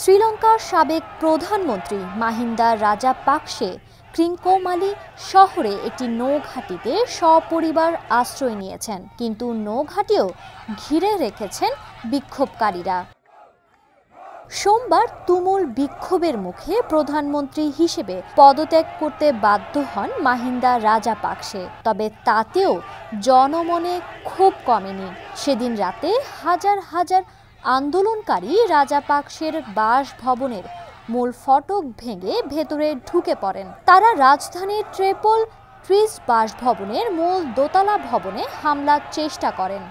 শ্রীলঙ্কার সাবেক প্রধানমন্ত্রী মাহিন্দা রাজা পাকসে ক্রিঙ্কোমালি শহরে একটি নৌঘাটিতে সপরিবার আশ্রয় নিয়েছেন। কিন্তু নৌঘাটিও ঘিরে রেখেছেন বিক্ষোভকারীরা। সোমবার তুমুল বিক্ষোভের মুখে প্রধানমন্ত্রী হিসেবে পদত্যাগ করতে বাধ্য হন মাহিন্দা রাজা পাকসে তবে তাতেও জনমনে ক্ষোভ কমেনি। সেদিন রাতে হাজার হাজার আন্দোলনকারী রাজাপাকসের বাসভবনের মূল ফটক ভেঙে ভেতরে ঢুকে পড়েন। তারা রাজধানীর ট্রেপল ট্রিস বাসভবনের মূল দোতলা ভবনে হামলার চেষ্টা করেন।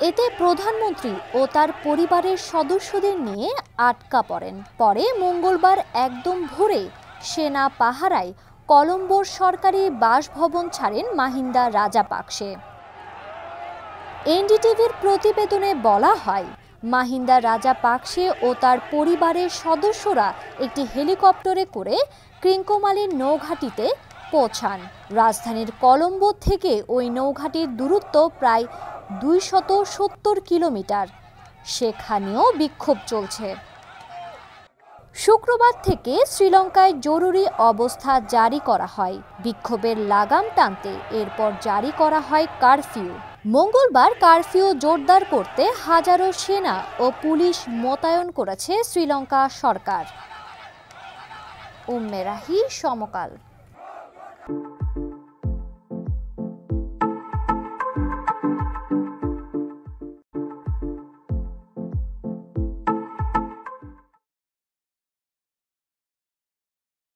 এতে প্রধানমন্ত্রী ও তার পরিবারের সদস্যদের নিয়ে আটকা পড়েন। পরে মঙ্গলবার একদম ভোরে সেনা পাহারায় কলম্বোর সরকারি বাসভবন ছাড়েন মাহিন্দা রাজাপাকসে এনডিটিভির প্রতিবেদনে বলা হয়, মাহিন্দা রাজা পাকসে ও তার পরিবারের সদস্যরা একটি হেলিকপ্টারে করে ক্রিঙ্কোমালির নৌঘাটিতে পৌঁছান। রাজধানীর কলম্বো থেকে ওই নৌঘাটির দূরত্ব প্রায় দুইশত সত্তর কিলোমিটার। সেখানেও বিক্ষোভ চলছে। শুক্রবার থেকে শ্রীলঙ্কায় জরুরি অবস্থা জারি করা হয়। বিক্ষোভের লাগাম টানতে এরপর জারি করা হয় কারফিউ। মঙ্গলবার কারফিউ জোরদার করতে হাজারো সেনা ও পুলিশ মোতায়েন করেছে শ্রীলঙ্কা সরকার। উম্মেরাহি সমকাল।